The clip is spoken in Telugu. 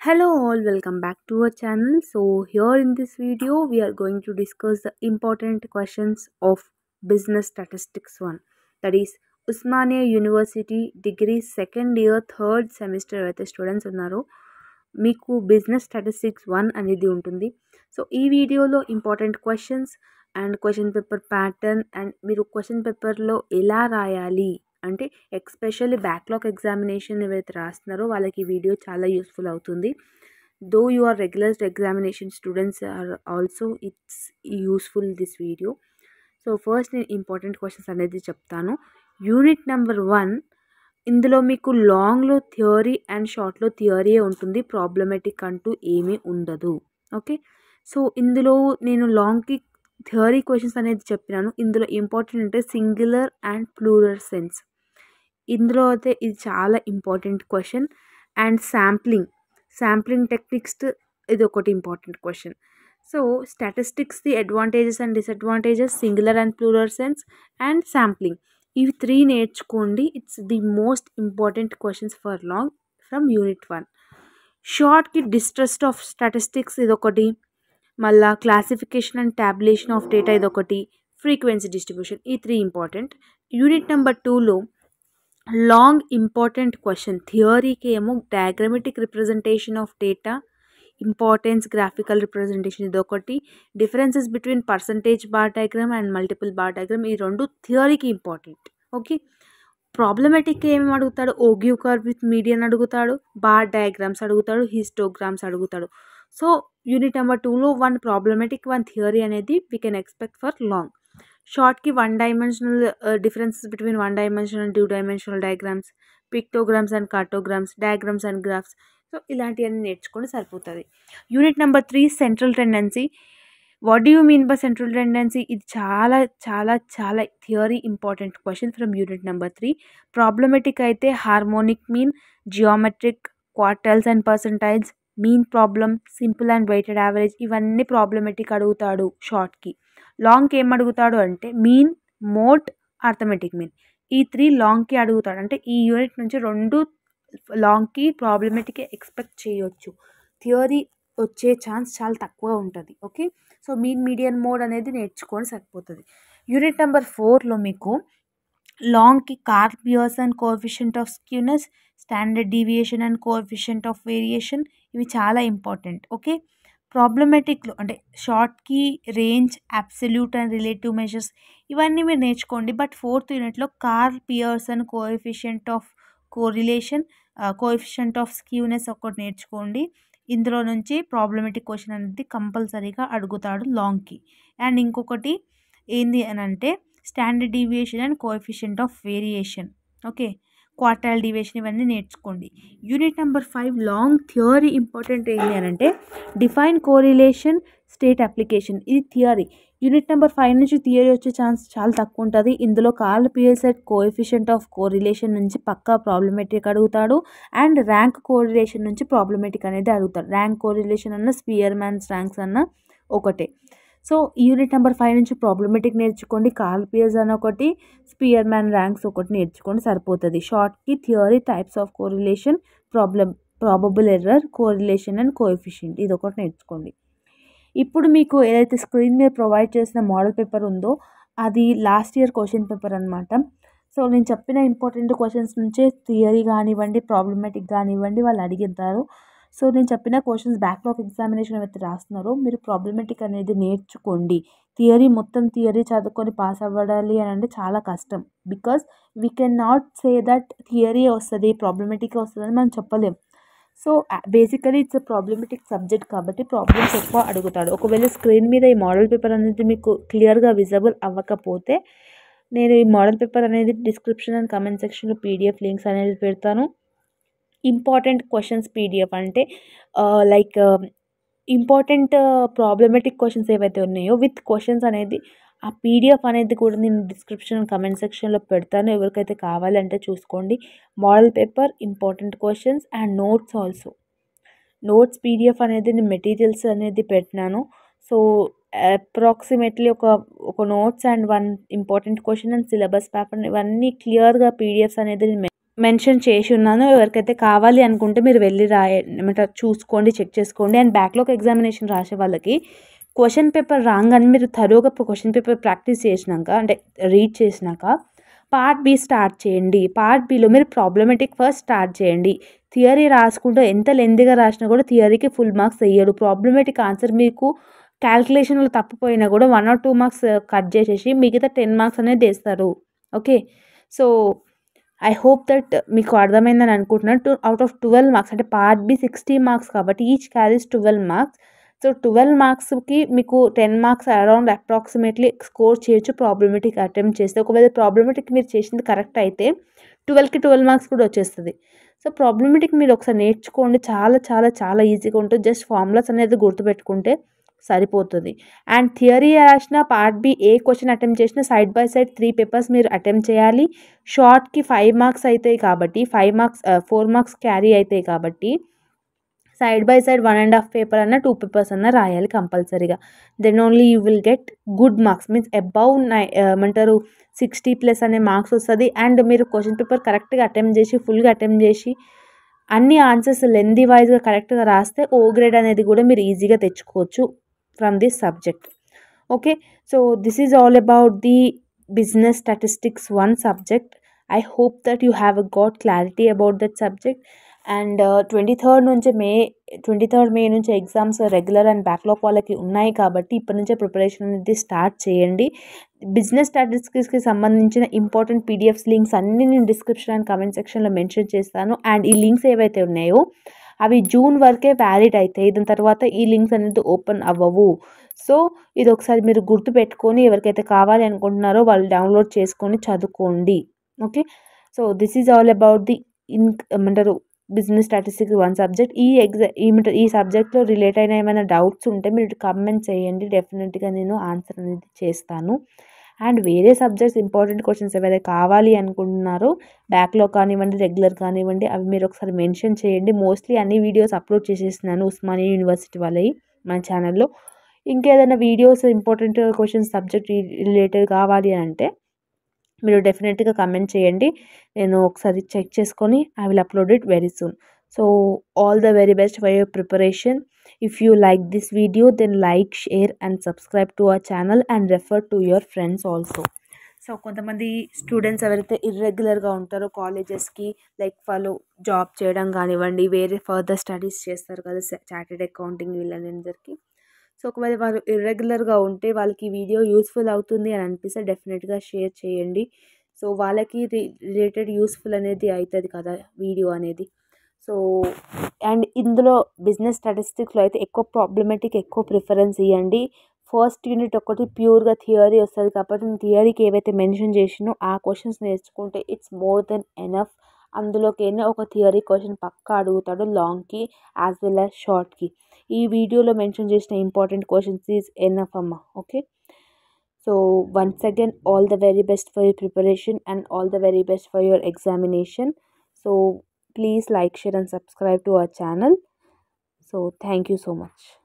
Hello all, welcome back to our channel. So here in this video, we are going to discuss the important questions of Business Statistics one That is Usmania University degree second year third semester అయితే స్టూడెంట్స్ ఉన్నారో మీకు బిజినెస్ స్టాటిస్టిక్స్ వన్ అనేది ఉంటుంది సో ఈ వీడియోలో important questions and question paper pattern and మీరు క్వశ్చన్ పేపర్లో ఎలా రాయాలి అంటే ఎక్స్పెషల్లీ బ్యాక్లాగ్ ఎగ్జామినేషన్ ఎవరైతే రాస్తున్నారో వాళ్ళకి ఈ వీడియో చాలా యూస్ఫుల్ అవుతుంది. Though you are regular examination students are also it's useful this video. So first నేను ఇంపార్టెంట్ క్వశ్చన్స్ అనేది చెప్తాను. యూనిట్ నెంబర్ వన్ ఇందులో మీకు లాంగ్లో థియరీ అండ్ షార్ట్లో థియరీ ఉంటుంది. ప్రాబ్లమెటిక్ అంటూ ఏమీ ఉండదు. ఓకే? సో ఇందులో నేను లాంగ్కి థియరీ క్వశ్చన్స్ అనేది చెప్పినాను. ఇందులో ఇంపార్టెంట్ అంటే సింగులర్ అండ్ ప్లూరల్ సెన్స్. ఇందులో అయితే ఇది చాలా important question. And sampling sampling techniques ఇది ఒకటి important question. So statistics the advantages and disadvantages singular and plural sense and sampling. ఇవి త్రీ నేర్చుకోండి. It's the most important questions for long from unit one. షార్ట్కి distrust of statistics ఇదొకటి. మళ్ళా classification and tabulation of data ఇదొకటి. ఫ్రీక్వెన్సీ డిస్ట్రిబ్యూషన్ ఈ త్రీ ఇంపార్టెంట్. యూనిట్ నెంబర్ టూలో లాంగ్ ఇంపార్టెంట్ క్వశ్చన్. థియరీకి ఏమో diagrammatic representation of data importance graphical representation ఇది ఒకటి differences between percentage bar diagram and multiple bar diagram ఈ రెండు థియరీకి ఇంపార్టెంట్. ఓకే? ప్రాబ్లమెటిక్ ఏమేమి అడుగుతాడు? ఓగ్యూ కర్వ్ విత్ మీడియన్ అడుగుతాడు బార్ డయాగ్రామ్స్ అడుగుతాడు హిస్టోగ్రామ్స్ అడుగుతాడు. సో యూనిట్ నెంబర్ టూలో వన్ ప్రాబ్లమెటిక్ వన్ థియరీ అనేది we can expect for long షార్ట్కి one dimensional differences between one dimensional two dimensional diagrams pictograms and cartograms diagrams and graphs. So ఇలాంటివన్నీ నేర్చుకుంటే సరిపోతుంది. Unit number three central tendency. What do you mean by central tendency? ఇది చాలా చాలా చాలా theory important question from unit number three. Problematic అయితే harmonic mean geometric quartiles and percentiles mean problem simple and weighted average ఇవన్నీ ప్రాబ్లమెటిక్ అడుగుతాడు షార్ట్కి లాంగ్కి ఏం అడుగుతాడు అంటే మీన్ మోట్ అర్థమెటిక్ మీన్. ఈ త్రీ లాంగ్కి అడుగుతాడు. అంటే ఈ యూనిట్ నుంచి రెండు లాంగ్కి ప్రాబ్లమెటిక్ ఎక్స్పెక్ట్ చేయొచ్చు. థియరీ వచ్చే ఛాన్స్ చాలా తక్కువ ఉంటుంది. Okay? So mean median mode అనేది నేర్చుకొని సరిపోతుంది. యూనిట్ నెంబర్ ఫోర్లో మీకు లాంగ్కి Karl and coefficient of skewness standard deviation and coefficient of variation ఇవి చాలా ఇంపార్టెంట్. ఓకే? ప్రాబ్లమెటిక్లో అంటే షార్ట్కి range absolute and relative measures ఇవన్నీ మీరు నేర్చుకోండి. బట్ ఫోర్త్ యూనిట్లో Karl Pearson coefficient of correlation coefficient of skewness ఒకటి నేర్చుకోండి. ఇందులో నుంచి ప్రాబ్లమెటిక్ క్వశ్చన్ అనేది కంపల్సరీగా అడుగుతాడు లాంగ్కి. అండ్ ఇంకొకటి ఏంది అని అంటే standard deviation and coefficient of variation. Okay? Quartile deviation ఇవన్నీ నేర్చుకోండి. Unit number five long theory important ఏంటి అని అంటే డిఫైన్ కోరిలేషన్ స్టేట్ అప్లికేషన్. ఇది థియరీ. యూనిట్ నెంబర్ ఫైవ్ నుంచి థియరీ వచ్చే ఛాన్స్ చాలా తక్కువ ఉంటుంది. ఇందులో కార్ల్ పిఎల్సెట్ కోఎఫిషియంట్ ఆఫ్ కోరిలేషన్ నుంచి పక్కా ప్రాబ్లమెటిక్ అడుగుతాడు అండ్ ర్యాంక్ కోరిలేషన్ నుంచి ప్రాబ్లమెటిక్ అనేది అడుగుతాడు. ర్యాంక్ కోరిలేషన్ అన్న స్పియర్ మ్యాన్స్ ర్యాంక్స్ అన్న ఒకటే. సో యూనిట్ నెంబర్ ఫైవ్ నుంచి ప్రాబ్లమెటిక్ నేర్చుకోండి. కార్ల్ పియర్స్ అని ఒకటి స్పియర్ మ్యాన్ ర్యాంక్స్ ఒకటి నేర్చుకోండి సరిపోతుంది. షార్ట్కి theory types of correlation problem probable error correlation and coefficient ఇది ఒకటి నేర్చుకోండి. ఇప్పుడు మీకు ఏదైతే స్క్రీన్ మీద ప్రొవైడ్ చేసిన మోడల్ పేపర్ ఉందో అది లాస్ట్ ఇయర్ క్వశ్చన్ పేపర్ అనమాట సో నేను చెప్పిన ఇంపార్టెంట్ క్వశ్చన్స్ నుంచే థియరీ కానివ్వండి ప్రాబ్లమెటిక్ కానివ్వండి వాళ్ళు అడిగిస్తారు సో నేను చెప్పిన క్వశ్చన్స్ బ్యాక్లాగ్ ఎగ్జామినేషన్ అయితే రాస్తున్నారో. మీరు ప్రాబ్లమెటిక్ అనేది నేర్చుకోండి. థియరీ మొత్తం థియరీ చదువుకొని పాస్ అవ్వడాలి అని అంటే చాలా కష్టం. Because we can not say that theory వస్తుంది ప్రాబ్లమెటిక్ వస్తుంది అని మనం చెప్పలేం. So basically it's problematic subject కాబట్టి ప్రాబ్లమ్స్ ఎక్కువ అడుగుతాడు. ఒకవేళ స్క్రీన్ మీద ఈ మోడల్ పేపర్ అనేది మీకు క్లియర్గా విజిబుల్ అవ్వకపోతే నేను ఈ మోడల్ పేపర్ అనేది డిస్క్రిప్షన్ అండ్ కమెంట్ సెక్షన్లో పీడిఎఫ్ లింక్స్ అనేది పెడతాను. ఇంపార్టెంట్ క్వశ్చన్స్ పీడిఎఫ్ అంటే లైక్ ఇంపార్టెంట్ ప్రాబ్లమెటిక్ క్వశ్చన్స్ ఏవైతే ఉన్నాయో విత్ క్వశ్చన్స్ అనేది ఆ పీడిఎఫ్ అనేది కూడా నేను డిస్క్రిప్షన్ కమెంట్ సెక్షన్లో పెడతాను. ఎవరికైతే కావాలంటే చూసుకోండి. Model paper important questions and notes also. Notes PDF అనేది నేను మెటీరియల్స్ అనేది పెట్టినాను. సో అప్రాక్సిమేట్లీ ఒక ఒక notes and one important question and syllabus paper ఇవన్నీ క్లియర్గా పీడిఎఫ్స్ అనేది నేను మెన్షన్ చేసి ఉన్నాను. ఎవరికైతే కావాలి అనుకుంటే మీరు వెళ్ళి రాయ ఏమంటారు చూసుకోండి చెక్ చేసుకోండి. అండ్ బ్యాక్లాగ్ ఎగ్జామినేషన్ రాసే వాళ్ళకి క్వశ్చన్ పేపర్ రాగానే మీరు తరువుగా క్వశ్చన్ పేపర్ ప్రాక్టీస్ చేసినాక అంటే రీడ్ చేసినాక పార్ట్ బి స్టార్ట్ చేయండి. పార్ట్ బిలో మీరు ప్రాబ్లమెటిక్ ఫస్ట్ స్టార్ట్ చేయండి. థియరీ రాసుకుంటూ ఎంత లెందీగా రాసినా కూడా థియరీకి ఫుల్ మార్క్స్ వేయడు ప్రాబ్లమెటిక్ ఆన్సర్ మీకు క్యాల్కులేషన్లో తప్పిపోయినా కూడా one or two marks cut చేసేసి మిగతా టెన్ మార్క్స్ అనేది వేస్తారు. Okay so I hope that మీకు అర్థమైందని అనుకుంటున్నాను. Two out of twelve marks అంటే పార్ట్ బి సిక్స్టీ మార్క్స్ కాబట్టి each carries twelve marks so twelve మార్క్స్కి మీకు ten marks around approximately score చేయొచ్చు ప్రాబ్లమెటిక్ అటెంప్ట్ చేస్తే. ఒకవేళ ప్రాబ్లమెటిక్ మీరు చేసింది కరెక్ట్ అయితే ట్వెల్వ్కి ట్వెల్వ్ మార్క్స్ కూడా వచ్చేస్తుంది. సో ప్రాబ్లమెటిక్ మీరు ఒకసారి నేర్చుకోండి. చాలా చాలా చాలా ఈజీగా ఉంటుంది. జస్ట్ ఫార్ములాస్ అనేది గుర్తుపెట్టుకుంటే. సరిపోతుంది. అండ్ థియరీ రాసిన పార్ట్ బి ఏ క్వశ్చన్ అటెంప్ట్ చేసిన side by side three papers మీరు అటెంప్ట్ చేయాలి. షార్ట్కి ఫైవ్ మార్క్స్ అవుతాయి కాబట్టి five marks four marks carry అవుతాయి కాబట్టి side by side one and half paper అన్న టూ పేపర్స్ అన్న రాయాలి కంపల్సరీగా. Then only you will get good marks means above నై ఏమంటారు సిక్స్టీ ప్లస్ అనే మార్క్స్ వస్తుంది. అండ్ మీరు క్వశ్చన్ పేపర్ కరెక్ట్గా అటెంప్ట్ చేసి ఫుల్గా అటెంప్ట్ చేసి అన్ని ఆన్సర్స్ లెందీ వైజ్గా కరెక్ట్గా రాస్తే ఓ గ్రేడ్ అనేది కూడా మీరు ఈజీగా తెచ్చుకోవచ్చు. From this subject okay so this is all about the business statistics one subject I hope that you have got clarity about that subject and twenty third నుంచి మే ట్వంటీ థర్డ్ మే నుంచి ఎగ్జామ్స్ రెగ్యులర్ అండ్ బ్యాక్లాగ్ వాళ్ళకి ఉన్నాయి కాబట్టి ఇప్పటి నుంచే ప్రిపరేషన్ అనేది స్టార్ట్ చేయండి బిజినెస్ స్టాటిస్టిక్స్కి సంబంధించిన ఇంపార్టెంట్ పీడిఎఫ్స్ లింక్స్ అన్నీ నేను డిస్క్రిప్షన్ అండ్ కమెంట్ సెక్షన్లో మెన్షన్ చేస్తాను. అండ్ ఈ లింక్స్ ఏవైతే ఉన్నాయో అవి జూన్ వరకే వ్యాలిడ్ అవుతాయి దాని తర్వాత ఈ లింక్స్ అనేది ఓపెన్ అవ్వవు. సో ఇది ఒకసారి మీరు గుర్తు పెట్టుకొని ఎవరికైతే కావాలి అనుకుంటున్నారో వాళ్ళు డౌన్లోడ్ చేసుకొని చదువుకోండి. Okay? So this is all about the in ఏమంటారు బిజినెస్ స్టాటిస్టిక్స్ వన్ సబ్జెక్ట్. ఈ ఎగ్జా ఏమంటారు ఈ సబ్జెక్ట్లో రిలేట్ అయిన ఏమైనా డౌట్స్ ఉంటే మీరు కమెంట్ చేయండి. డెఫినెట్గా నేను ఆన్సర్ అనేది చేస్తాను. అండ్ వేరే సబ్జెక్ట్స్ ఇంపార్టెంట్ క్వశ్చన్స్ ఏవైతే కావాలి అనుకుంటున్నారో బ్యాక్లో కానివ్వండి రెగ్యులర్ కానివ్వండి అవి మీరు ఒకసారి మెన్షన్ చేయండి. మోస్ట్లీ అన్ని వీడియోస్ అప్లోడ్ చేసేస్తున్నాను ఉస్మానియా యూనివర్సిటీ వాళ్ళవి మన ఛానల్లో. ఇంకేదైనా videos important questions subject related కావాలి అని అంటే మీరు డెఫినెట్గా కమెంట్ చేయండి. నేను ఒకసారి చెక్ చేసుకొని I will upload it very soon. So all the very best for your preparation if you like this video then like share and subscribe to our channel and refer to your friends also so కొంతమంది స్టూడెంట్స్ ఎవరైతే ఇర్రెగ్యులర్గా ఉంటారో కాలేజెస్కి లైక్ వాళ్ళు జాబ్ చేయడం కానివ్వండి వేరే ఫర్దర్ స్టడీస్ చేస్తారు కదా చార్టెడ్ అకౌంటింగ్ వీళ్ళందరికీ. సో ఒకవేళ వాళ్ళు ఇర్రెగ్యులర్గా ఉంటే వాళ్ళకి వీడియో యూస్ఫుల్ అవుతుంది అని అనిపిస్తే డెఫినెట్గా షేర్ చేయండి. సో వాళ్ళకి రిలేటెడ్ యూస్ఫుల్ అనేది అవుతుంది కదా వీడియో అనేది. సో అండ్ ఇందులో బిజినెస్ స్టాటిస్టిక్స్లో అయితే ఎక్కువ ప్రాబ్లమెటిక్ ఎక్కువ ప్రిఫరెన్స్ ఇవ్వండి ఫస్ట్ యూనిట్ ఒకటి ప్యూర్గా థియరీ వస్తుంది కాబట్టి నేను థియరీకి ఏవైతే మెన్షన్ చేసినో ఆ క్వశ్చన్స్ నేర్చుకుంటే ఇట్స్ మోర్ దెన్ ఎనఫ్. అందులోకైనా ఒక థియరీ క్వశ్చన్ పక్కా అడుగుతాడు లాంగ్కి యాజ్ వెల్ యాజ్ షార్ట్కి ఈ వీడియోలో మెన్షన్ చేసిన ఇంపార్టెంట్ క్వశ్చన్స్ ఈజ్ ఎనఫ్ అమ్మ okay? So once again all the very best for your preparation and all the very best for your examination. So please like share and subscribe to our channel. So thank you so much